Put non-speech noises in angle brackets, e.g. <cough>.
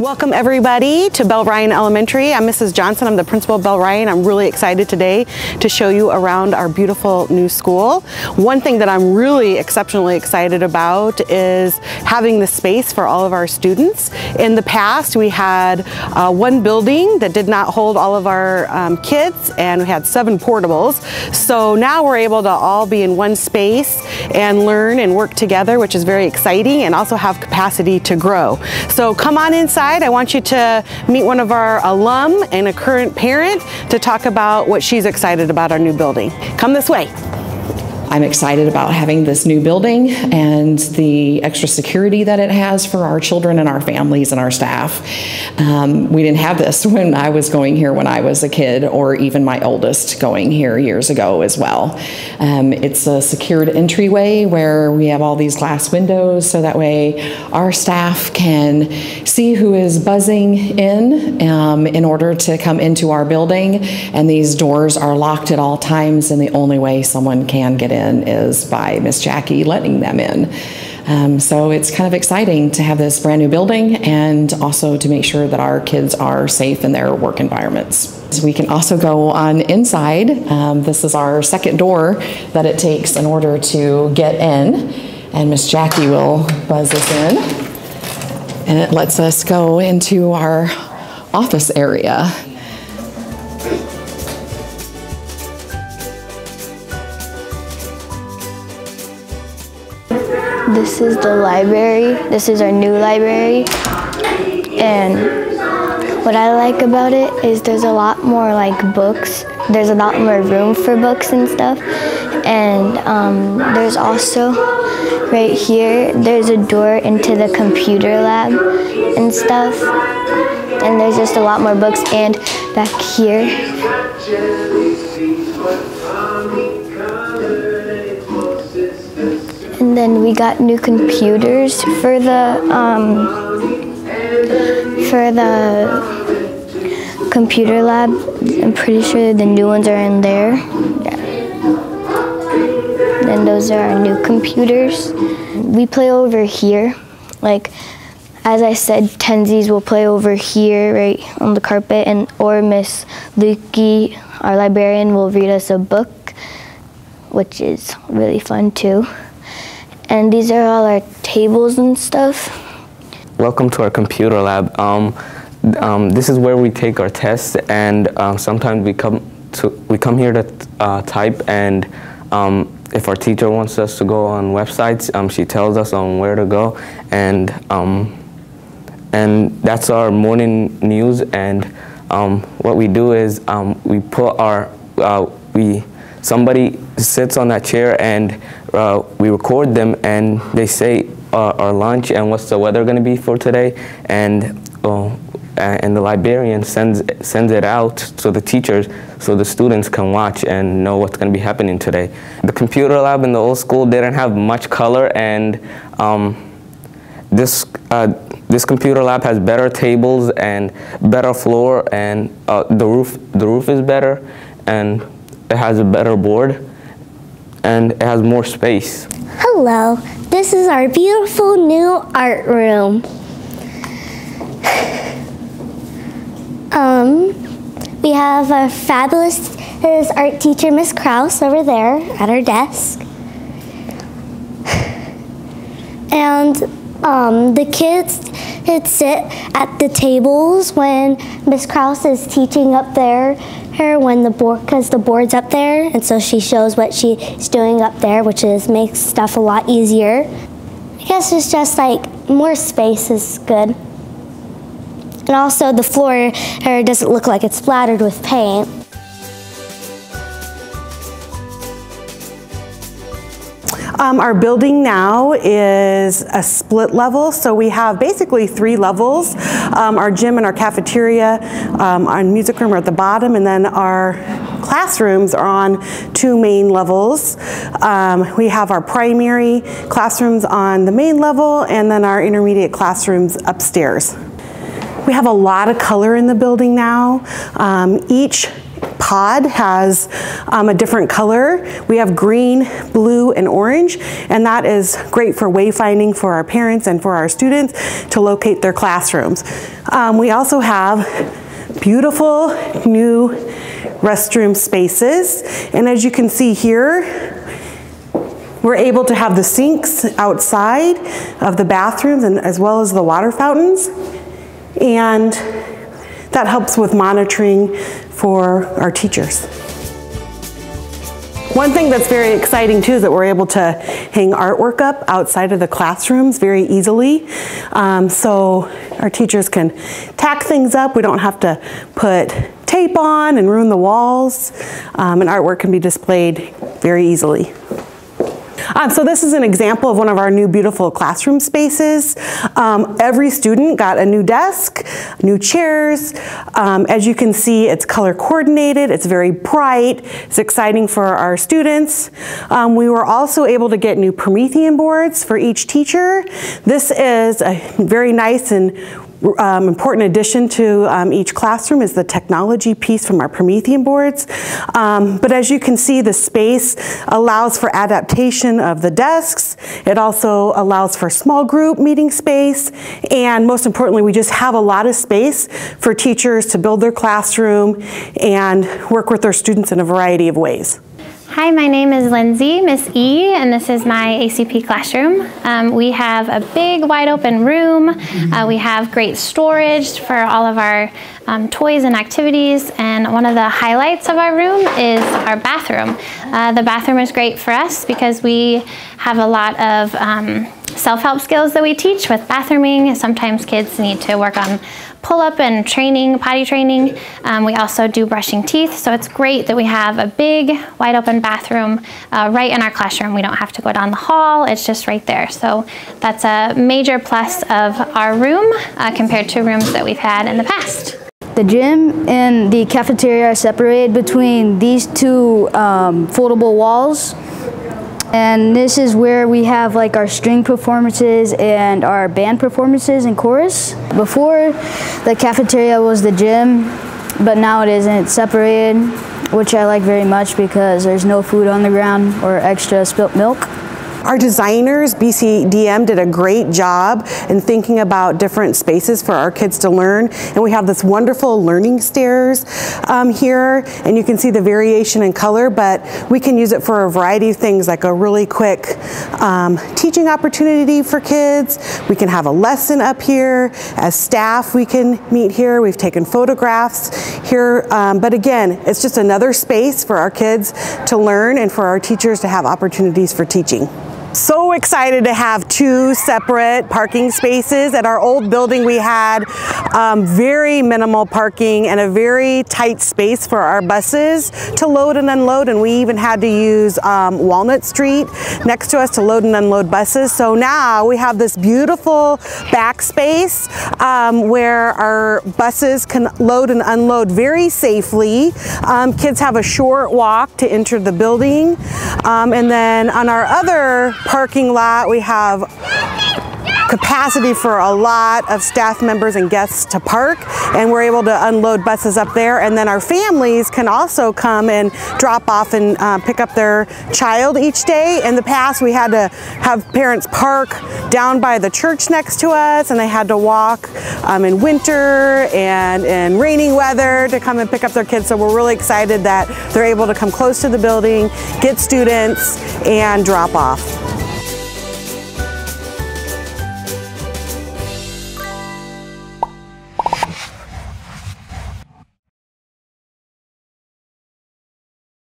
Welcome everybody to Belle Ryan Elementary. I'm Mrs. Johnson. I'm the principal of Belle Ryan. I'm really excited today to show you around our beautiful new school. One thing that I'm really exceptionally excited about is having the space for all of our students. In the past, we had uh, one building that did not hold all of our um, kids and we had seven portables. So now we're able to all be in one space and learn and work together, which is very exciting and also have capacity to grow. So come on inside I want you to meet one of our alum and a current parent to talk about what she's excited about our new building. Come this way. I'm excited about having this new building and the extra security that it has for our children and our families and our staff. Um, we didn't have this <laughs> when I was going here when I was a kid, or even my oldest going here years ago as well. Um, it's a secured entryway where we have all these glass windows so that way our staff can see who is buzzing in um, in order to come into our building. And these doors are locked at all times, and the only way someone can get in in is by Miss Jackie letting them in. Um, so it's kind of exciting to have this brand new building and also to make sure that our kids are safe in their work environments. So we can also go on inside. Um, this is our second door that it takes in order to get in. And Miss Jackie will buzz us in. And it lets us go into our office area. This is the library. This is our new library. And what I like about it is there's a lot more like books. There's a lot more room for books and stuff. And um, there's also right here, there's a door into the computer lab and stuff. And there's just a lot more books. And back here, and then we got new computers for the um, for the computer lab. I'm pretty sure the new ones are in there. Yeah. Then those are our new computers. We play over here. Like as I said, Tensies will play over here, right on the carpet, and or Miss Lukey, our librarian, will read us a book, which is really fun too. And these are all our tables and stuff. Welcome to our computer lab. Um, um, this is where we take our tests and um, sometimes we come to we come here to uh, type and um, if our teacher wants us to go on websites, um, she tells us on where to go and um, and that's our morning news and what we do is we put our uh, we somebody sits on that chair and uh, we record them and they say uh, our lunch and what's the weather going to be for today and uh, and the librarian sends sends it out to the teachers so the students can watch and know what's going to be happening today. The computer lab in the old school didn't have much color and um, this uh, this computer lab has better tables and better floor and uh, the roof the roof is better and it has a better board and it has more space. Hello, this is our beautiful new art room. Um, we have a fabulous art teacher, Miss Kraus, over there at her desk. And um, the kids sit at the tables when Miss Kraus is teaching up there her when the board, because the board's up there, and so she shows what she's doing up there, which is makes stuff a lot easier. I guess it's just like more space is good. And also the floor doesn't look like it's splattered with paint. Um, our building now is a split level, so we have basically three levels. Um, our gym and our cafeteria, um, our music room are at the bottom, and then our classrooms are on two main levels. Um, we have our primary classrooms on the main level, and then our intermediate classrooms upstairs. We have a lot of color in the building now. Um, each pod has um, a different color. We have green, blue, and orange, and that is great for wayfinding for our parents and for our students to locate their classrooms. Um, we also have beautiful new restroom spaces, and as you can see here, we're able to have the sinks outside of the bathrooms and as well as the water fountains. And that helps with monitoring for our teachers. One thing that's very exciting too is that we're able to hang artwork up outside of the classrooms very easily. Um, so our teachers can tack things up. We don't have to put tape on and ruin the walls. Um, and artwork can be displayed very easily. Um, so this is an example of one of our new beautiful classroom spaces. Um, every student got a new desk, new chairs. Um, as you can see, it's color coordinated, it's very bright, it's exciting for our students. Um, we were also able to get new Promethean boards for each teacher. This is a very nice and um, important addition to um, each classroom is the technology piece from our Promethean boards. Um, but as you can see, the space allows for adaptation of the desks. It also allows for small group meeting space. And most importantly, we just have a lot of space for teachers to build their classroom and work with their students in a variety of ways. Hi, my name is Lindsay, Miss E, and this is my ACP classroom. Um, we have a big wide open room. Uh, we have great storage for all of our um, toys and activities, and one of the highlights of our room is our bathroom. Uh, the bathroom is great for us because we have a lot of um, self-help skills that we teach with bathrooming. Sometimes kids need to work on pull-up and training, potty training. Um, we also do brushing teeth, so it's great that we have a big, wide open bathroom uh, right in our classroom. We don't have to go down the hall, it's just right there. So that's a major plus of our room uh, compared to rooms that we've had in the past. The gym and the cafeteria are separated between these two um, foldable walls and this is where we have like our string performances and our band performances and chorus. Before, the cafeteria was the gym, but now it isn't. It's separated, which I like very much because there's no food on the ground or extra spilt milk. Our designers, BCDM, did a great job in thinking about different spaces for our kids to learn. And we have this wonderful learning stairs um, here, and you can see the variation in color, but we can use it for a variety of things, like a really quick um, teaching opportunity for kids. We can have a lesson up here. As staff, we can meet here. We've taken photographs here, um, but again, it's just another space for our kids to learn and for our teachers to have opportunities for teaching. So excited to have two separate parking spaces. At our old building we had um, very minimal parking and a very tight space for our buses to load and unload and we even had to use um, Walnut Street next to us to load and unload buses. So now we have this beautiful back space um, where our buses can load and unload very safely. Um, kids have a short walk to enter the building um, and then on our other parking lot. We have capacity for a lot of staff members and guests to park and we're able to unload buses up there and then our families can also come and drop off and uh, pick up their child each day. In the past we had to have parents park down by the church next to us and they had to walk um, in winter and in rainy weather to come and pick up their kids so we're really excited that they're able to come close to the building, get students and drop off.